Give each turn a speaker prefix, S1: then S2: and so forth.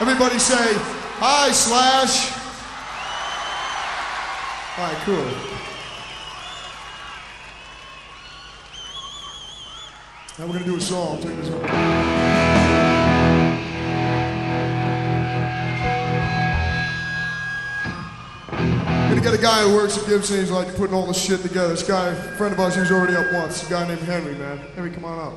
S1: Everybody say, hi, Slash. All right, cool. Now we're gonna do a song. Take this one. Gonna get a guy who works at Gibson. He's like putting all this shit together. This guy, friend of ours, he was already up once. A guy named Henry, man. Henry, come on up.